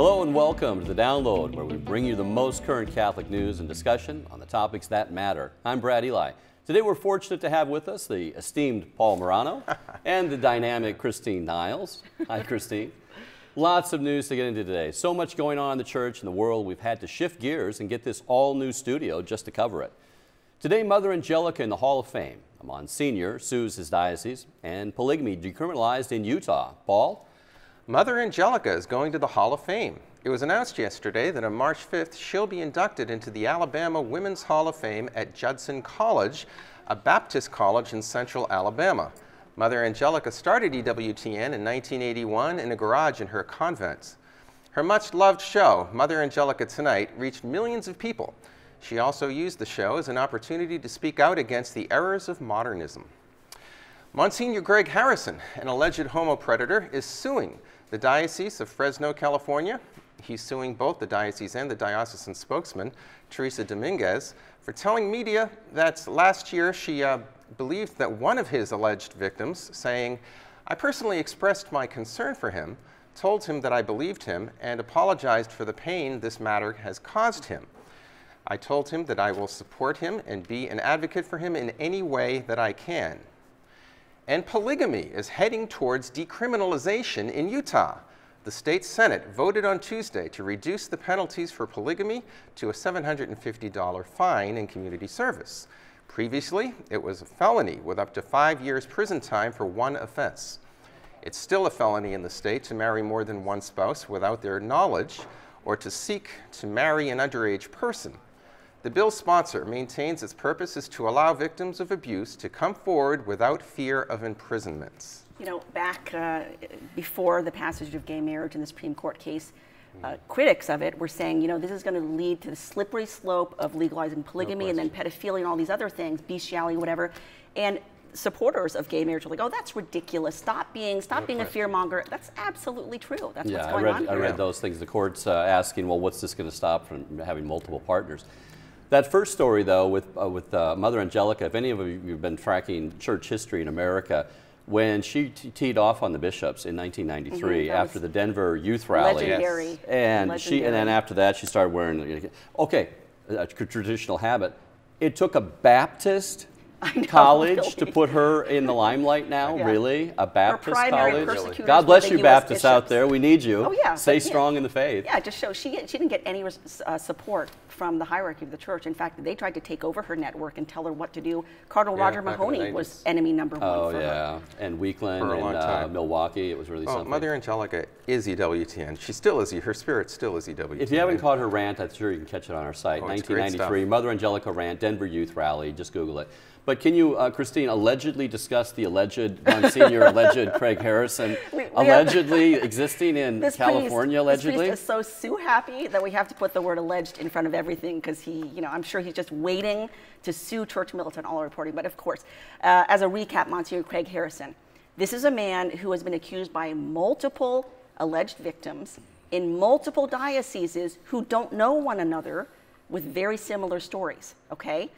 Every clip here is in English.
Hello and welcome to the Download, where we bring you the most current Catholic news and discussion on the topics that matter. I'm Brad Ely. Today we're fortunate to have with us the esteemed Paul Murano and the dynamic Christine Niles. Hi, Christine. Lots of news to get into today. So much going on in the church and the world, we've had to shift gears and get this all new studio just to cover it. Today, Mother Angelica in the Hall of Fame. A Monsignor sues his diocese, and polygamy decriminalized in Utah. Paul? Mother Angelica is going to the Hall of Fame. It was announced yesterday that on March 5th, she'll be inducted into the Alabama Women's Hall of Fame at Judson College, a Baptist college in central Alabama. Mother Angelica started EWTN in 1981 in a garage in her convent. Her much loved show, Mother Angelica Tonight, reached millions of people. She also used the show as an opportunity to speak out against the errors of modernism. Monsignor Craig Harrison, an alleged homo predator, is suing the Diocese of Fresno, California. He's suing both the diocese and the diocesan spokesman, Teresa Dominguez, for telling media that last year she uh, believed that one of his alleged victims, saying, I personally expressed my concern for him, told him that I believed him, and apologized for the pain this matter has caused him. I told him that I will support him and be an advocate for him in any way that I can. And polygamy is heading towards decriminalization in Utah. The state Senate voted on Tuesday to reduce the penalties for polygamy to a $750 fine in community service. Previously, it was a felony with up to five years prison time for one offense. It's still a felony in the state to marry more than one spouse without their knowledge or to seek to marry an underage person. The bill's sponsor maintains its purpose is to allow victims of abuse to come forward without fear of imprisonment. You know, back uh, before the passage of gay marriage in the Supreme Court case, uh, critics of it were saying, you know, this is going to lead to the slippery slope of legalizing polygamy no and then pedophilia and all these other things, bestiality, whatever. And supporters of gay marriage were like, oh, that's ridiculous. Stop being, stop no being question. a fear monger. That's absolutely true. That's yeah, what's going I read, on. I read those things. The court's uh, asking, well, what's this going to stop from having multiple partners? That first story, though, with, uh, with uh, Mother Angelica, if any of you have been tracking church history in America, when she teed off on the bishops in 1993 mm -hmm, after the Denver youth rally, legendary. and legendary. she and then after that she started wearing okay a traditional habit. It took a Baptist know, college really. to put her in the limelight now? Yeah. Really? A Baptist college? God bless you, Baptists out there. We need you. Oh, yeah. Stay strong in the faith. Yeah, just show she, she didn't get any uh, support from the hierarchy of the church. In fact, they tried to take over her network and tell her what to do. Cardinal yeah, Roger Mahony was enemy number one oh, for yeah. her. And Weakland and uh, Milwaukee. It was really well, something. Mother Angelica is EWTN. She still is. Her spirit still is EWTN. If you haven't caught her rant, I'm sure you can catch it on our site. Oh, 1993, Mother Angelica rant, Denver Youth Rally. Just Google it. But can you, uh, Christine, allegedly discuss the alleged Monsignor, alleged Craig Harrison, we, we allegedly existing in California, priest, allegedly? This priest is so, so happy that we have to put the word alleged in front of everything because he, you know, I'm sure he's just waiting to sue Church Militant all reporting. But of course, uh, as a recap, Monsignor Craig Harrison, this is a man who has been accused by multiple alleged victims in multiple dioceses who don't know one another with very similar stories, okay?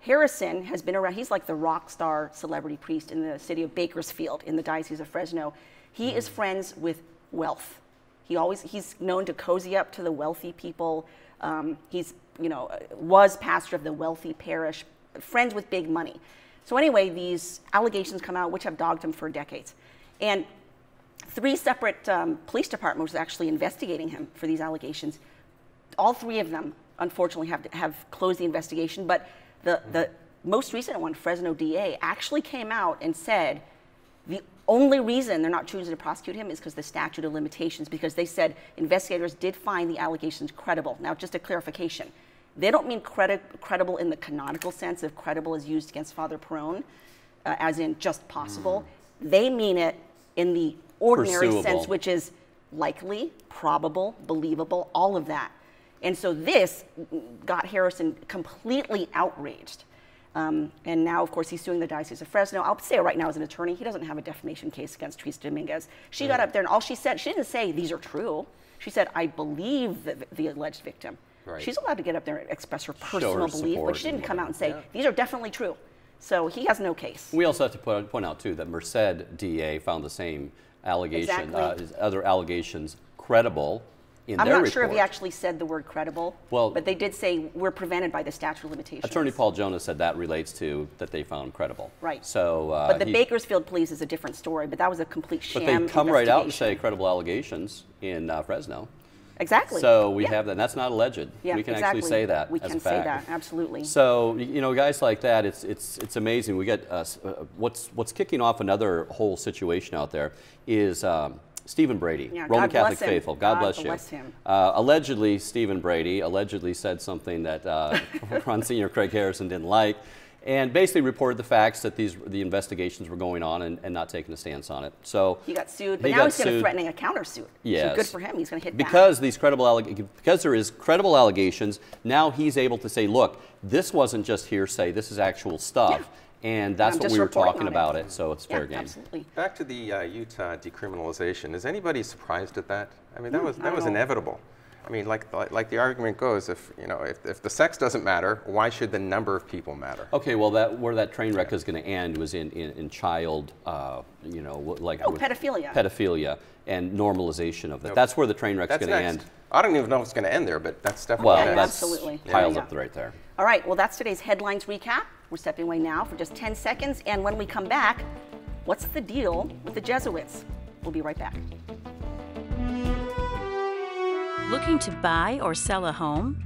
Harrison has been around, he's like the rock star celebrity priest in the city of Bakersfield in the Diocese of Fresno. He is friends with wealth. He always, he's known to cozy up to the wealthy people. Um, he's, you know, was pastor of the wealthy parish, friends with big money. So anyway, these allegations come out, which have dogged him for decades. And three separate um, police departments are actually investigating him for these allegations. All three of them, unfortunately, have, have closed the investigation, but the, the most recent one, Fresno DA, actually came out and said the only reason they're not choosing to prosecute him is because the statute of limitations, because they said investigators did find the allegations credible. Now, just a clarification. They don't mean credi credible in the canonical sense of credible as used against Father Perrone, uh, as in just possible. Mm. They mean it in the ordinary Pursuable. sense, which is likely, probable, believable, all of that. And so this got Harrison completely outraged. Um, and now, of course, he's suing the Diocese of Fresno. I'll say it right now as an attorney, he doesn't have a defamation case against Teresa Dominguez. She got up there and all she said, she didn't say these are true. She said, I believe the, the alleged victim. Right. She's allowed to get up there and express her personal her belief, but she didn't come out and say, yeah. these are definitely true. So he has no case. We also have to point, point out, too, that Merced DA found the same allegation, exactly. uh, other allegations credible in I'm their not sure if he actually said the word credible, Well- but they did say we're prevented by the statute of limitations. Attorney Paul Jonas said that relates to that they found credible. Right. So, uh, But the he- Bakersfield police is a different story, but that was a complete sham but they come right out and say credible allegations in uh, Fresno. Exactly. So we Yeah. have that. And that's not alleged. Yeah, we can exactly. actually say that We can say that, absolutely. So you know, guys like that, it's it's it's amazing. We get uh, uh, what's what's kicking off another whole situation out there is. Um, Stephen Brady, Yeah, Roman God Catholic faithful. God, God bless you. bless him. Uh, allegedly, Stephen Brady allegedly said something that uh, Monsignor Craig Harrison didn't like, and basically reported the facts that these the investigations were going on and, and not taking a stance on it. So He got sued, but he now he's going to threatening a countersuit. Yes. So good for him. He's going to hit back. because these credible because there is credible allegations. Now he's able to say, "Look, this wasn't just hearsay. This is actual stuff." And that's I'm what we were talking on it. about it. So it's Yeah, fair game. absolutely. Back to the uh, Utah decriminalization. Is anybody surprised at that? I mean, that was that was don't inevitable. I mean, like, like like the argument goes, if you know, if, if the sex doesn't matter, why should the number of people matter? Okay, well, that where that train wreck is going to end was in, in, in child, uh, you know, like Oh, pedophilia. pedophilia, and normalization of that. Nope. That's where the train wreck's That's going to next. end. I don't even know if it's going to end there, but that's definitely Well, Yeah, that's absolutely. piles Yeah. up right there. All right, well, that's today's headlines recap. We're stepping away now for just 10 seconds. And when we come back, what's the deal with the Jesuits? We'll be right back. Looking to buy or sell a home?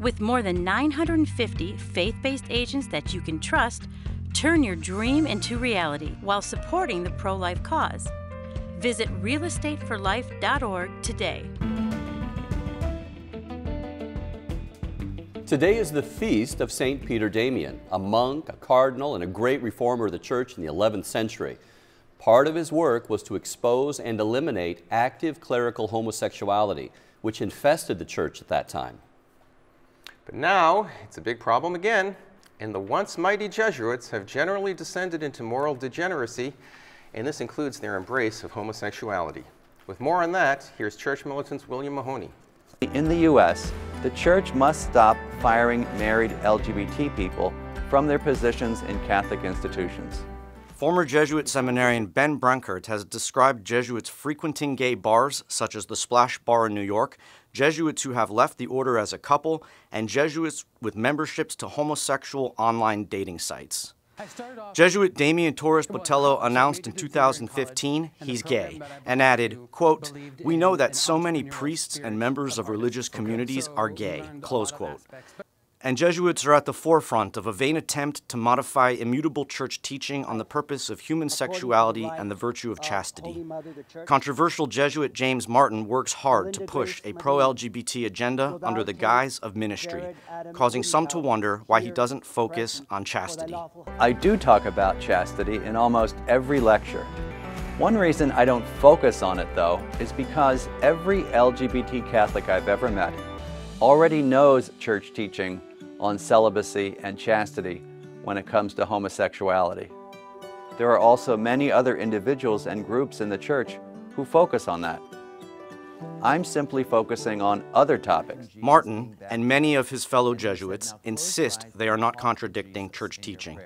With more than 950 faith based agents that you can trust, turn your dream into reality while supporting the pro life cause. Visit realestateforlife.org today. Today is the feast of St. Peter Damian, a monk, a cardinal, and a great reformer of the church in the 11th century. Part of his work was to expose and eliminate active clerical homosexuality, which infested the church at that time. But now it's a big problem again, and the once mighty Jesuits have generally descended into moral degeneracy, and this includes their embrace of homosexuality. With more on that, here's church militant William Mahoney. In the U.S., the church must stop firing married LGBT people from their positions in Catholic institutions. Former Jesuit seminarian Ben Brenkert has described Jesuits frequenting gay bars, such as the Splash Bar in New York, Jesuits who have left the order as a couple, and Jesuits with memberships to homosexual online dating sites. Jesuit Damian Torres Botello announced in 2015 he's gay and added, quote, "We know that so many priests and members of religious communities are gay." Close quote. And Jesuits are at the forefront of a vain attempt to modify immutable church teaching on the purpose of human sexuality and the virtue of chastity. Controversial Jesuit James Martin works hard to push a pro LGBT agenda under the guise of ministry, causing some to wonder why he doesn't focus on chastity. I do talk about chastity in almost every lecture. One reason I don't focus on it, though, is because every LGBT Catholic I've ever met already knows church teaching on celibacy and chastity when it comes to homosexuality. There are also many other individuals and groups in the church who focus on that. I'm simply focusing on other topics. Martin and many of his fellow Jesuits insist they are not contradicting church teaching.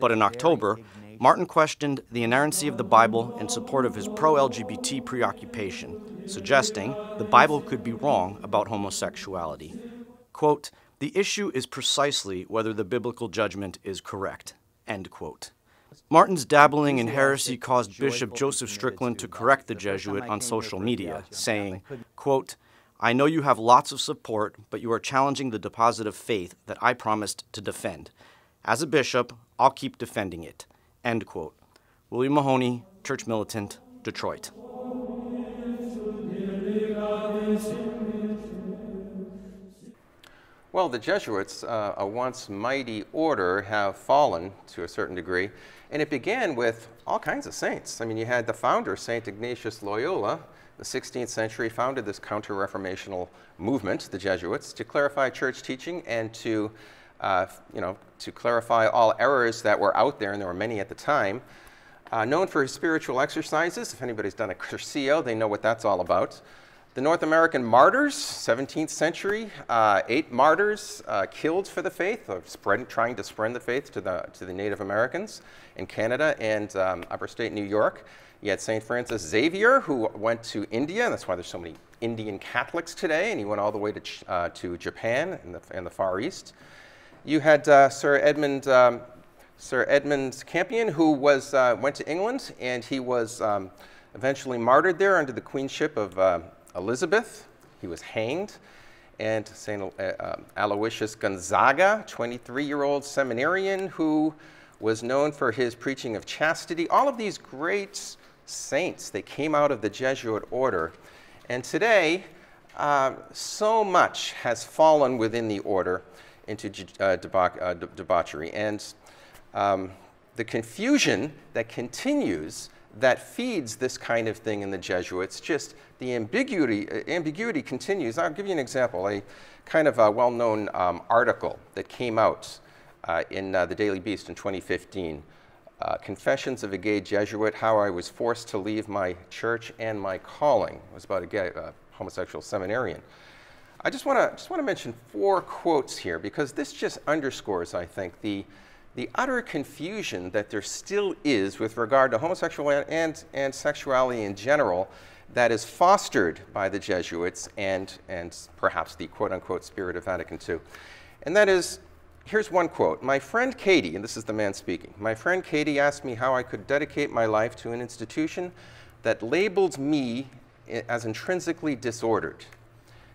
But in October, Martin questioned the inerrancy of the Bible in support of his pro LGBT preoccupation, suggesting the Bible could be wrong about homosexuality. Quote, the issue is precisely whether the biblical judgment is correct. End quote. Martin's dabbling in heresy caused Bishop Joseph Strickland to correct the Jesuit on social media, saying, quote, I know you have lots of support, but you are challenging the deposit of faith that I promised to defend. As a bishop, I'll keep defending it. End quote. William Mahoney, Church Militant, Detroit. Well, the Jesuits, uh, a once mighty order, have fallen to a certain degree, and it began with all kinds of saints. I mean, you had the founder, Saint Ignatius Loyola, the 16th century, founded this counter-reformational movement, the Jesuits, to clarify church teaching and to, uh, you know, to clarify all errors that were out there, and there were many at the time. Uh, known for his spiritual exercises, if anybody's done a Cursillo, they know what that's all about. The North American martyrs, 17th century, uh, eight martyrs uh, killed for the faith, or spread, trying to spread the faith to the, to the Native Americans in Canada and um, upper state New York. You had St. Francis Xavier, who went to India, and that's why there's so many Indian Catholics today, and he went all the way to, uh, to Japan and the, and the Far East. You had uh, Sir Edmund, um, Sir Edmund Campion, who was, uh, went to England, and he was um, eventually martyred there under the queenship of uh, Elizabeth. He was hanged. And St. Uh, um, Aloysius Gonzaga, 23-year-old seminarian who was known for his preaching of chastity. All of these great saints, they came out of the Jesuit order. And today, uh, so much has fallen within the order into uh, deba uh, debauchery. And um, the confusion that continues that feeds this kind of thing in the Jesuits, just the ambiguity, uh, ambiguity continues. I'll give you an example, a kind of a well-known um, article that came out uh, in uh, the Daily Beast in 2015. Uh, Confessions of a Gay Jesuit, How I Was Forced to Leave My Church and My Calling. It was about a gay, uh, homosexual seminarian. I just want to just want to mention four quotes here because this just underscores, I think, the the utter confusion that there still is with regard to homosexuality and, and sexuality in general that is fostered by the Jesuits and, and perhaps the quote unquote spirit of Vatican II. And that is, here's one quote My friend Katie, and this is the man speaking, my friend Katie asked me how I could dedicate my life to an institution that labeled me as intrinsically disordered.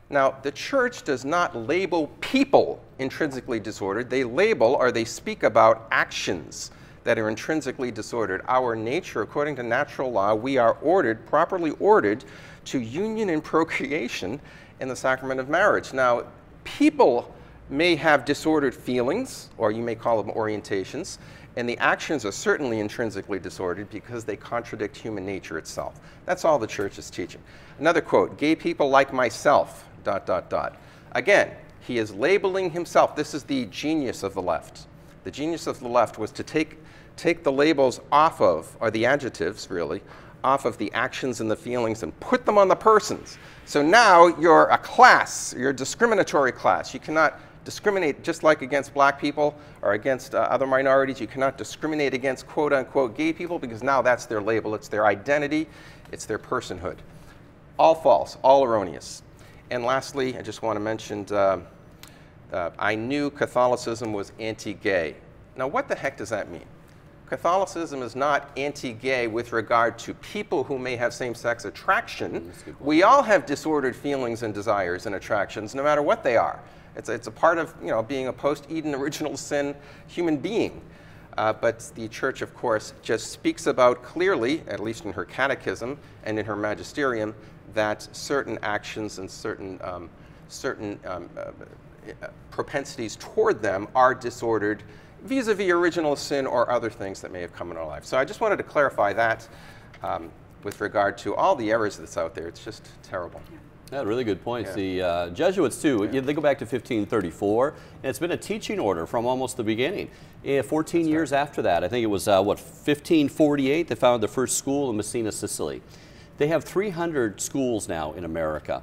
Now, the church does not label people intrinsically disordered. They label or they speak about actions that are intrinsically disordered. Our nature, according to natural law, we are ordered, properly ordered, to union and procreation in the sacrament of marriage. Now, people may have disordered feelings, or you may call them orientations, and the actions are certainly intrinsically disordered because they contradict human nature itself. That's all the church is teaching. Another quote, gay people like myself dot, dot, dot. Again, he is labeling himself. This is the genius of the left. The genius of the left was to take, take the labels off of, or the adjectives really, off of the actions and the feelings and put them on the persons. So now you're a class, you're a discriminatory class. You cannot discriminate just like against black people or against uh, other minorities. You cannot discriminate against quote unquote gay people because now that's their label. It's their identity, it's their personhood. All false, all erroneous. And lastly, I just want to mention uh, uh, I knew Catholicism was anti gay. Now, what the heck does that mean? Catholicism is not anti gay with regard to people who may have same sex attraction. We all have disordered feelings and desires and attractions, no matter what they are. It's, it's a part of you know, being a post Eden original sin human being. Uh, but the church, of course, just speaks about clearly, at least in her catechism and in her magisterium, that certain actions and certain, um, certain um, uh, propensities toward them are disordered vis-a-vis original sin or other things that may have come in our life. So I just wanted to clarify that um, with regard to all the errors that's out there. It's just terrible. Yeah, really good points. Yeah. The uh, Jesuits, too, yeah. they go back to 1534, and it's been a teaching order from almost the beginning. 14 That's years right. after that, I think it was, uh, what, 1548, they founded the first school in Messina, Sicily. They have 300 schools now in America.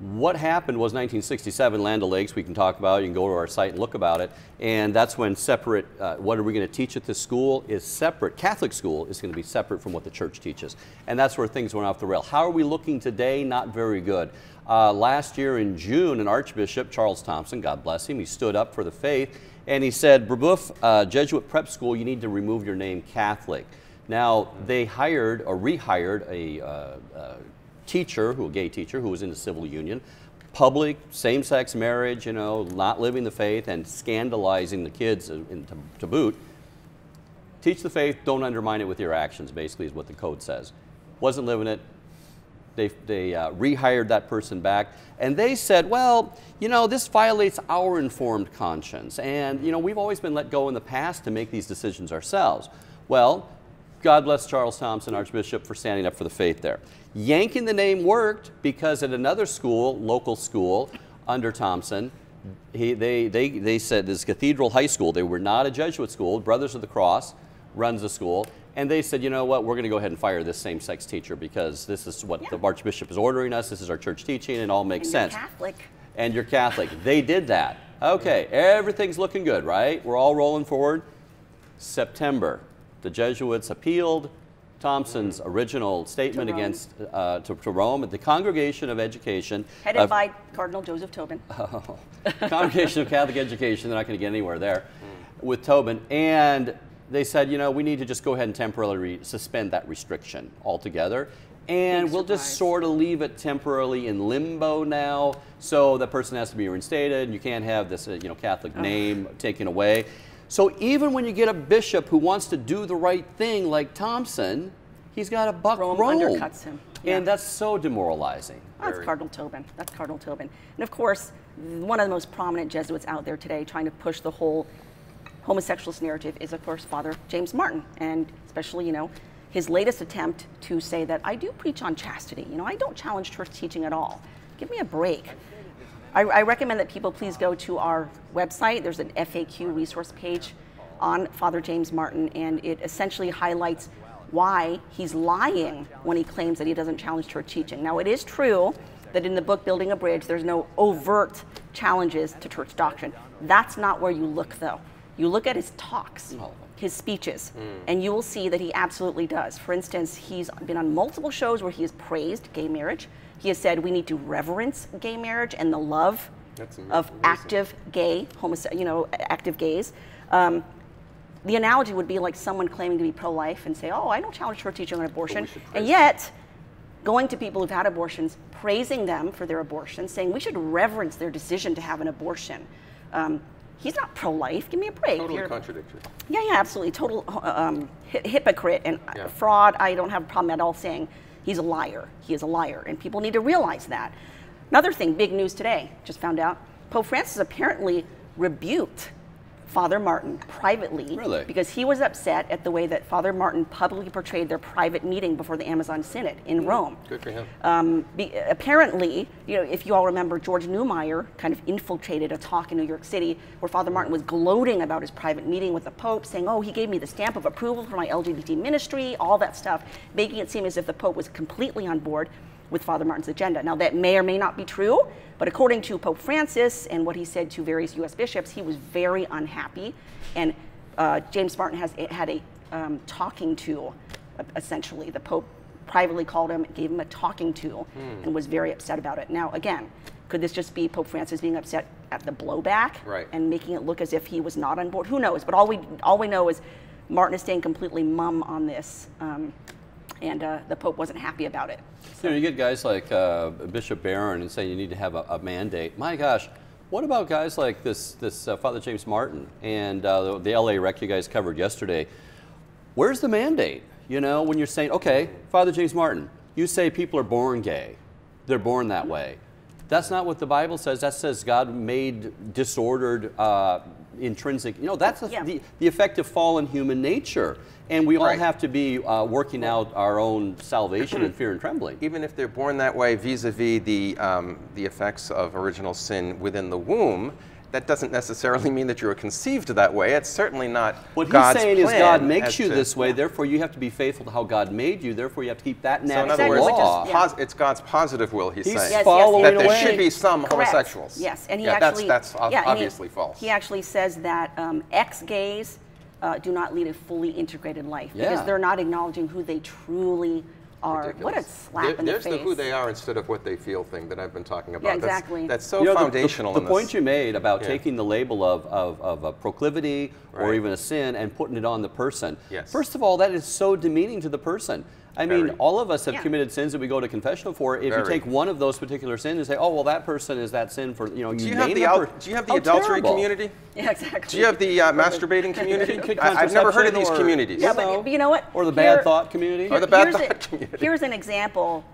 What happened was 1967, Land O'Lakes, we can talk about, you can go to our site and look about it, and that's when separate, uh, what are we going to teach at this school is separate, Catholic school is going to be separate from what the church teaches. And that's where things went off the rail. How are we looking today? Not very good. Uh, last year in June, an Archbishop, Charles Thompson, God bless him, he stood up for the faith, and he said, Brebeuf uh, Jesuit Prep School, you need to remove your name Catholic. Now, they hired or rehired a, uh, uh, teacher, who a gay teacher, who was in the civil union, public same-sex marriage, you know, not living the faith and scandalizing the kids in, to, boot. Teach the faith, don't undermine it with your actions, basically, is what the code says. Wasn't living it. They, they uh, rehired that person back, and they said, well, you know, this violates our informed conscience, and, you know, we've always been let go in the past to make these decisions ourselves. Well, God bless Charles Thompson, Archbishop, for standing up for the faith there. Yanking the name worked because at another school, local school, under Thompson, he, they, they, they said this Cathedral High School, they were not a Jesuit school, Brothers of the Cross runs the school, and they said, you know what, we're going to go ahead and fire this same-sex teacher because this is what yeah. the Archbishop is ordering us, this is our church teaching, and it all makes and sense. Catholic. And you're Catholic. they did that. Okay, everything's looking good, right? We're all rolling forward. September, the Jesuits appealed. Thompson's original statement To against uh, to, to Rome, the Congregation of Education, Headed of- by Cardinal Joseph Tobin. Congregation of Catholic Education. They're not going to get anywhere there with Tobin, and they said, you know, we need to just go ahead and temporarily suspend that restriction altogether. And Big we'll just sort of leave it temporarily in limbo now, so the person has to be reinstated, and you can't have this, uh, you know, Catholic name taken away. So even when you get a bishop who wants to do the right thing, like Thompson, he's got a buck Rome Rome, undercuts him. Yeah. and that's so demoralizing. Oh, that's Cardinal Tobin. That's Cardinal Tobin. And of course, one of the most prominent Jesuits out there today trying to push the whole homosexualist narrative is, of course, Father James Martin. And especially, you know, his latest attempt to say that I do preach on chastity. You know, I don't challenge church teaching at all. Give me a break. I, I recommend that people please go to our website. There's an FAQ resource page on Father James Martin, and it essentially highlights why he's lying when he claims that he doesn't challenge church teaching. Now, it is true that in the book Building a Bridge, there's no overt challenges to church doctrine. That's not where you look, though. You look at his talks, his speeches, and you will see that he absolutely does. For instance, he's been on multiple shows where he has praised gay marriage. He has said we need to reverence gay marriage and the love of active gay, you know, active gays. Um, the analogy would be like someone claiming to be pro-life and say, "Oh, I don't challenge church teaching on abortion," and yet going to people who've had abortions, praising them for their abortion, saying we should reverence their decision to have an abortion. Um, he's not pro-life. Give me a break. Totally You're- contradictory. yeah, yeah, absolutely. Total um, hy- hypocrite and Yeah. fraud. I don't have a problem at all saying he's a liar. He is a liar, and people need to realize that. Another thing, big news today, just found out Pope Francis apparently rebuked Father Martin privately Really? because he was upset at the way that Father Martin publicly portrayed their private meeting before the Amazon Synod in Rome. Good for him. Um, be, apparently, you know, if you all remember, George Neumayr kind of infiltrated a talk in New York City where Father Martin was gloating about his private meeting with the Pope, saying, "Oh, he gave me the stamp of approval for my LGBT ministry," all that stuff, making it seem as if the Pope was completely on board with Father Martin's agenda. Now, that may or may not be true, but according to Pope Francis and what he said to various U.S. bishops, he was very unhappy, and uh, James Martin has had a um, talking to, essentially. The Pope privately called him, gave him a talking to, and was very upset about it. Now, again, could this just be Pope Francis being upset at the blowback Right. and making it look as if he was not on board? Who knows? But all we all we know is Martin is staying completely mum on this, um, and uh, the Pope wasn't happy about it. You know, you get guys like uh, Bishop Barron and say you need to have a, a mandate. My gosh, what about guys like this this uh, Father James Martin and uh, the, the LA wreck you guys covered yesterday? Where's the mandate? You know, when you're saying, okay, Father James Martin, you say people are born gay, they're born that way. That's not what the Bible says. That says God made disordered, uh, intrinsic. You know, that's a, Yeah. the, the effect of fallen human nature. And we all Right. have to be uh, working out our own salvation in fear and trembling. Even if they're born that way vis-a-vis the, um, the effects of original sin within the womb, that doesn't necessarily mean that you were conceived that way. It's certainly not What he's God's saying is God makes you to- this way, therefore you have to be faithful to how God made you, therefore you have to keep that So in other words, Exactly, law. which yeah. pos- it's God's positive will, he's, He's saying. Yes, following yes, that there away. should be some Correct. homosexuals. Yes, and he yeah, actually that's, that's ob- yeah, and he- obviously false. He actually says that um, ex-gays uh, do not lead a fully integrated life Yeah. because they're not acknowledging who they truly are. What a Ridiculous. slap There- in the face. There's the who they are instead of what they feel thing that I've been talking about. That's- exactly. That's, so You know, foundational The, in the, point you made about Yeah. taking the label of, of, of a proclivity or even a sin and putting it on the person. Yes. First of all, that is so demeaning to the person. I mean, Very. all of us have Yeah. committed sins that we go to confessional for. If you take one of those particular sins and say, oh, well, that person is that sin for, you know, do you you have the the al- per- do you have the How adultery terrible. community? Yeah, exactly. Do you have the uh, masturbating community? I, have never heard of these or- communities. Yeah, but, but you know what? Or the bad Here- thought community? Or the bad here's thought a- community. Here's an example,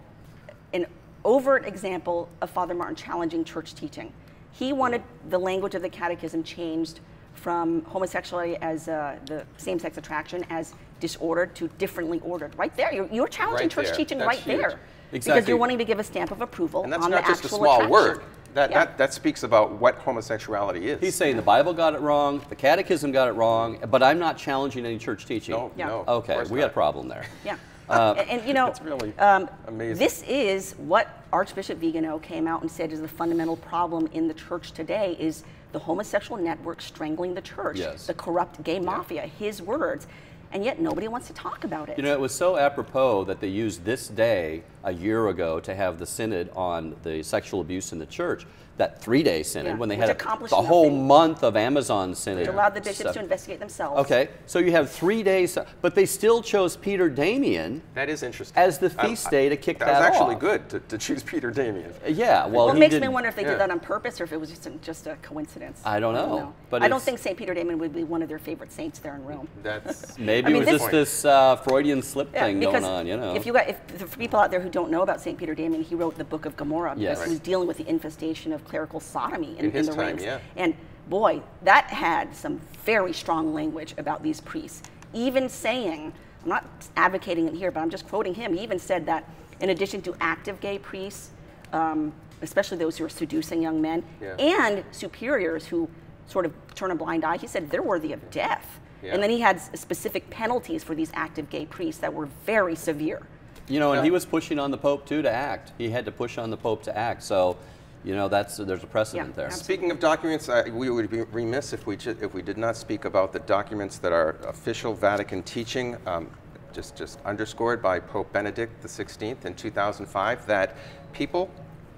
an overt example of Father Martin challenging church teaching. He wanted the language of the catechism changed from homosexuality as uh, the same-sex attraction as disordered to differently ordered. Right there, you're, you're challenging Right church there. teaching That's right huge. there. Because you're wanting to give a stamp of approval and that's on not the just a small attraction. word. That, Yeah. that, that speaks about what homosexuality is. He's saying the Bible got it wrong, the catechism got it wrong, but I'm not challenging any church teaching. no, Yeah. no. Okay, course we got a problem there. Yeah. and, and, you know, really um, amazing. this is what Archbishop Vigano came out and said is the fundamental problem in the church today is the homosexual network strangling the church, Yes. the corrupt gay mafia, his words. And yet nobody wants to talk about it. You know, it was so apropos that they used this day a year ago to have the synod on the sexual abuse in the church. That three-day synod Yeah, when they had a, accomplished the whole month of Amazon synod. Which allowed the bishops stuff. to investigate themselves. Okay, so you have three days, but they still chose Peter Damian That is interesting. as the feast I- day to kick that that, was actually off. good to, to choose Peter Damian. Yeah, well, Well, it he makes did, me wonder if they yeah. did that on purpose or if it was just a, just a coincidence. I don't know, but I don't think St. Peter Damian would be one of their favorite saints there in Rome. That's Maybe I mean, it was this- just this uh, Freudian slip Yeah, thing going on, you know. If you got, if for people out there who don't know about St. Peter Damian, he wrote the Book of Gomorrah because Yes. he was dealing with the infestation of clerical sodomy in, In his the time, rings. yeah. And boy, that had some very strong language about these priests. Even saying, I'm not advocating it here, but I'm just quoting him. He even said that in addition to active gay priests, um, especially those who are seducing young men, Yeah. and superiors who sort of turn a blind eye, he said they're worthy of death. Yeah. And then he had specific penalties for these active gay priests that were very severe. You know, and Yeah. he was pushing on the Pope too to act. He had to push on the Pope to act. So, you know, that's there's a precedent Yeah, there. absolutely. Speaking of documents, I, we would be remiss if we, ju- if we did not speak about the documents that are official Vatican teaching, um, just, just underscored by Pope Benedict XVI in 2005, that people,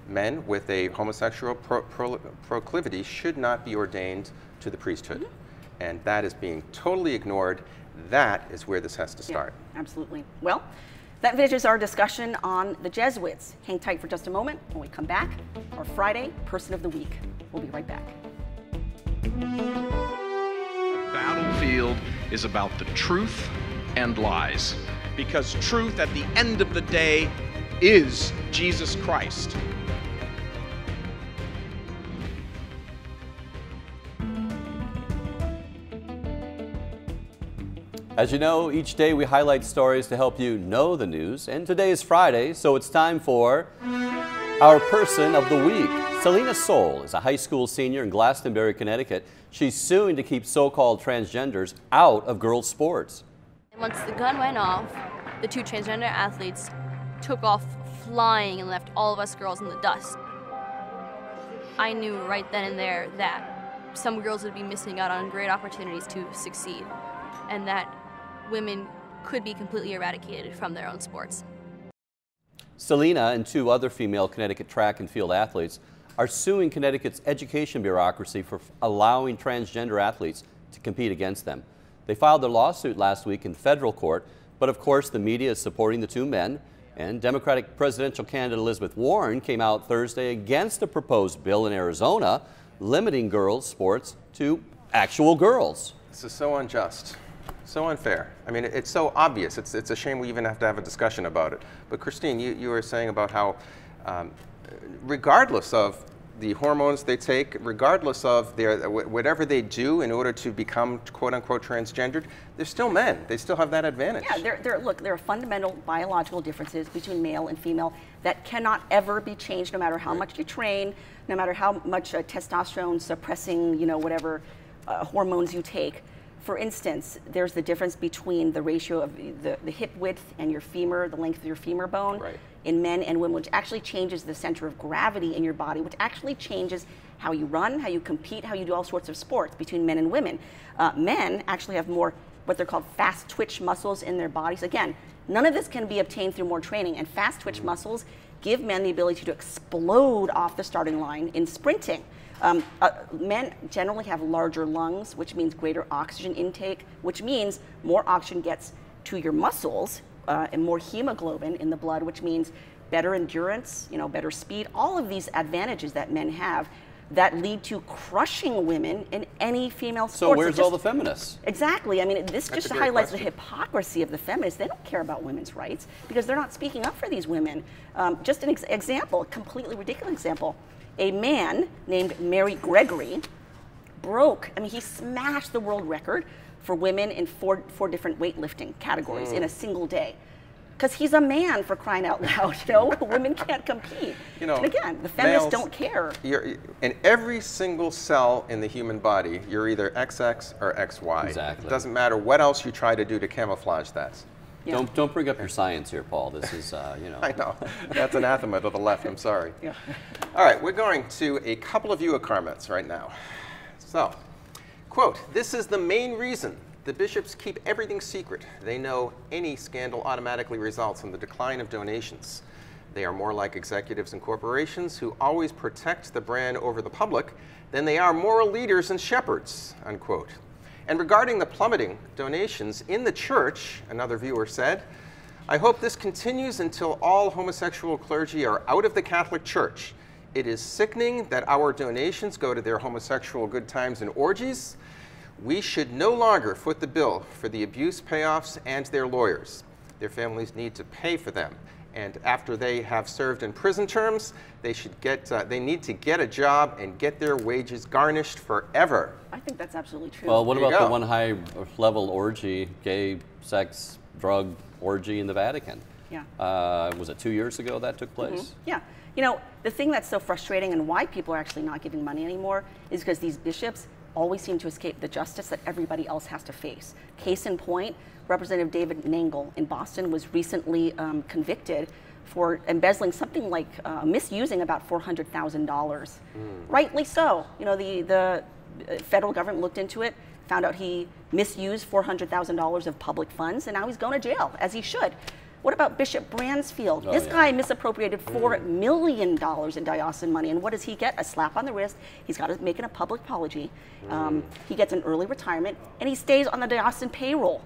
men with a homosexual pro- pro- proclivity, should not be ordained to the priesthood. Mm-hmm. And that is being totally ignored. That is where this has to Yeah, start. absolutely. Well, that finishes our discussion on the Jesuits. Hang tight for just a moment. When we come back, our Friday Person of the Week. We'll be right back. battlefield is about the truth and lies. Because truth at the end of the day is Jesus Christ. As you know, each day we highlight stories to help you know the news. And today is Friday, so it's time for our person of the week. Selina Soule is a high school senior in Glastonbury, Connecticut. She's suing to keep so-called transgenders out of girls' sports. Once the gun went off, the two transgender athletes took off flying and left all of us girls in the dust. I knew right then and there that some girls would be missing out on great opportunities to succeed, and that women could be completely eradicated from their own sports. Selina and two other female Connecticut track and field athletes are suing Connecticut's education bureaucracy for f- allowing transgender athletes to compete against them. They filed their lawsuit last week in federal court, but of course the media is supporting the two men. And Democratic presidential candidate Elizabeth Warren came out Thursday against a proposed bill in Arizona limiting girls' sports to actual girls. This is so unjust, so unfair. I mean, it's so obvious. It's, it's a shame we even have to have a discussion about it. But Christine, you, you were saying about how, um, regardless of the hormones they take, regardless of their whatever they do in order to become quote unquote transgendered, they're still men. They still have that advantage. Yeah, there, there, look, there are fundamental biological differences between male and female that cannot ever be changed no matter how much you train, no matter how much uh, testosterone suppressing, you know, whatever uh, hormones you take. For instance, there's the difference between the ratio of the, the hip width and your femur, the length of your femur bone Right. in men and women, which actually changes the center of gravity in your body, which actually changes how you run, how you compete, how you do all sorts of sports between men and women. Uh, men actually have more what they're called fast twitch muscles in their bodies. Again, none of this can be obtained through more training, and fast twitch muscles give men the ability to explode off the starting line in sprinting. Um, uh, men generally have larger lungs, which means greater oxygen intake, which means more oxygen gets to your muscles uh, and more hemoglobin in the blood, which means better endurance, you know, better speed. All of these advantages that men have that lead to crushing women in any female sport. So where's It all the feminists? Exactly. I mean, this That's just highlights question. the hypocrisy of the feminists. They don't care about women's rights because they're not speaking up for these women. Um, just an ex- example, a completely ridiculous example. A man named Mary Gregory broke, I mean, he smashed the world record for women in four, four different weightlifting categories Mm. in a single day. Because he's a man for crying out loud, you know? women can't compete. You know, and again, the feminists males- don't care. You're, in every single cell in the human body, you're either XX or XY. Exactly. It doesn't matter what else you try to do to camouflage that. Yeah. Don't, don't bring up your science here, Paul. This is, uh, you know. I know. That's anathema to the left. I'm sorry. Yeah. All right, we're going to a couple of viewer comments right now. So, quote, this is the main reason The bishops keep everything secret. They know any scandal automatically results in the decline of donations. They are more like executives and corporations who always protect the brand over the public than they are moral leaders and shepherds, unquote. And regarding the plummeting donations in the church, another viewer said, I hope this continues until all homosexual clergy are out of the Catholic Church. It is sickening that our donations go to their homosexual good times and orgies. We should no longer foot the bill for the abuse payoffs and their lawyers. Their families need to pay for them. And after they have served in prison terms, they should get, uh, they need to get a job and get their wages garnished forever. I think that's absolutely true. Well, what There you about the one high level orgy, gay sex, drug orgy in the Vatican? Yeah. Uh, was it two years ago that took Mm-hmm. place? Yeah. You know, the thing that's so frustrating and why people are actually not giving money anymore is because these bishops always seem to escape the justice that everybody else has to face. Case in point, Representative David Nangle in Boston was recently um, convicted for embezzling something like uh, misusing about $400,000. Rightly so. You know, the, the uh, federal government looked into it, found out he misused $400,000 of public funds, and now he's going to jail, as he should. What about Bishop Bransfield? this yeah. guy misappropriated four million dollars in diocesan money, and what does he get? A slap on the wrist. He's got to make a public apology. Um, he gets an early retirement, and he stays on the diocesan payroll.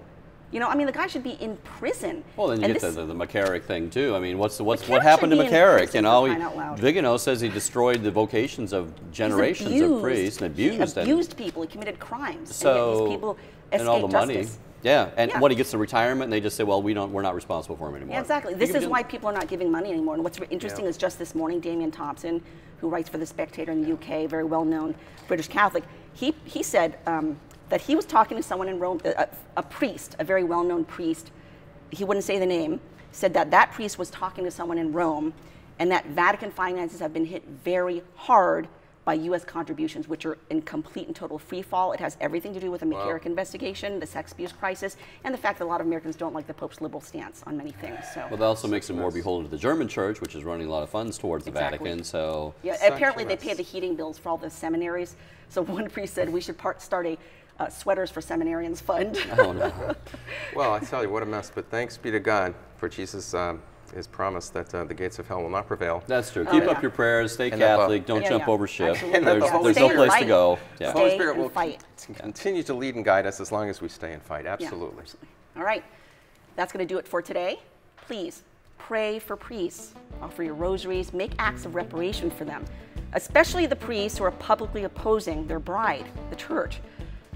You know, I mean, the guy should be in prison. Well, then you And get this- the, the McCarrick thing too. I mean, what's what's McCarrick what happened to McCarrick? You know. Vigano says he destroyed the vocations of generations of priests and He abused and- abused people. He committed crimes. So and yet these people escape and all the money. Justice. Yeah, and Yeah. what he gets to retirement, and they just say, "Well, we don't, we're not responsible for him anymore." Yeah, exactly. This is why people are not giving money anymore. And what's interesting is just this morning, Damian Thompson, who writes for The Spectator in the UK, very well known British Catholic, he, he said um, that he was talking to someone in Rome, a, a priest, a very well known priest. He wouldn't say the name, said that that priest was talking to someone in Rome and that Vatican finances have been hit very hard by U.S. contributions, which are in complete and total free fall. It has everything to do with the McCarrick investigation, the sex abuse crisis, and the fact that a lot of Americans don't like the Pope's liberal stance on many things. So. Well, that also makes it more beholden to the German Church, which is running a lot of funds towards the Exactly. Vatican. So Yeah, Such apparently they mess. pay the heating bills for all the seminaries. So one priest said we should part, start a uh, sweaters for seminarians fund. oh no. Well, I tell you, what a mess. But thanks be to God for Jesus' um, his promise that uh, the gates of hell will not prevail. That's true. Keep yeah. up your prayers. Stay And that, uh, Catholic. Don't Yeah, jump yeah. over ship. There's, Yeah. there's no and place to go. Yeah. The Holy Spirit and will fight. continue to lead and guide us as long as we stay and fight. Yeah, Absolutely. All right, that's going to do it for today. Please pray for priests, offer your rosaries, make acts of reparation for them, especially the priests who are publicly opposing their bride, the church.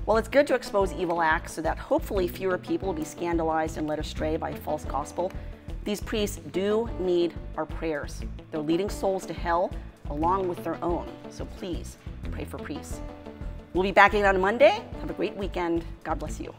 Well, it's good to expose evil acts so that hopefully fewer people will be scandalized and led astray by a false gospel. These priests do need our prayers. They're leading souls to hell along with their own. So please pray for priests. We'll be back again on Monday. Have a great weekend. God bless you.